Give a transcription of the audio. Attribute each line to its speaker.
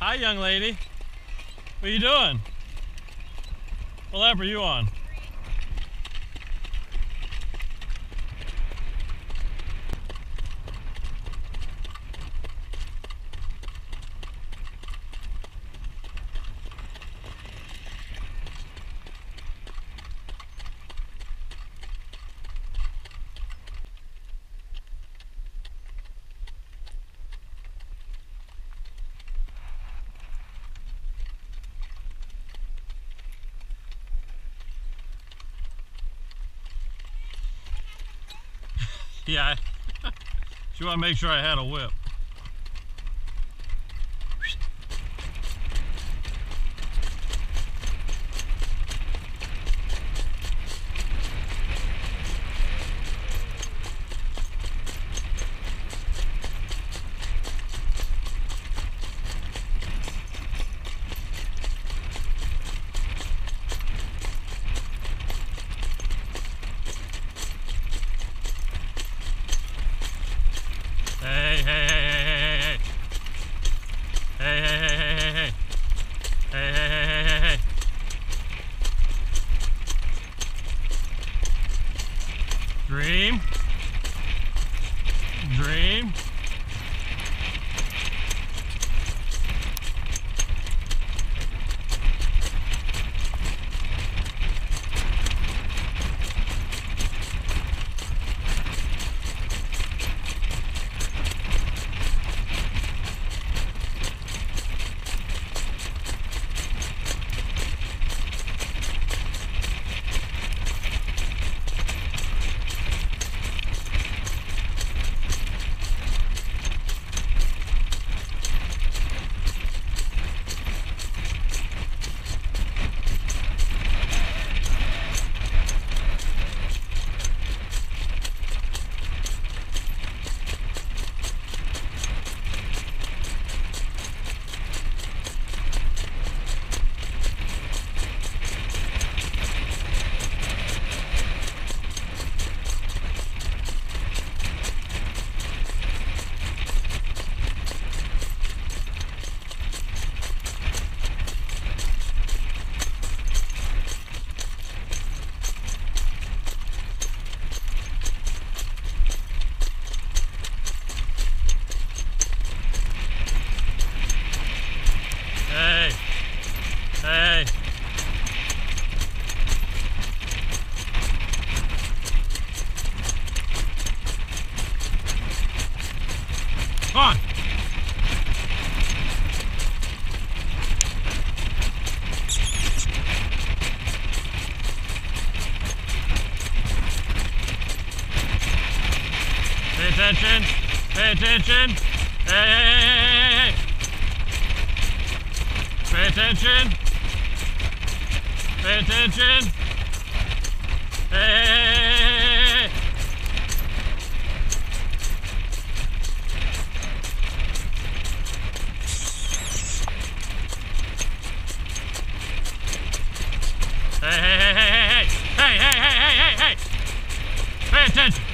Speaker 1: Hi, young lady. What are you doing? What lap are you on? Yeah, she wanted to make sure I had a whip. Hey, hey, hey, hey, hey, hey, hey. Hey, hey, hey, hey. Dream. Dream. attention. Pay attention. Hey, hey, hey, hey. Pay attention. Pay attention. Hey, hey, hey, hey, hey. Hey, hey, hey, hey, hey, hey, hey, hey, hey, hey, hey, pay attention.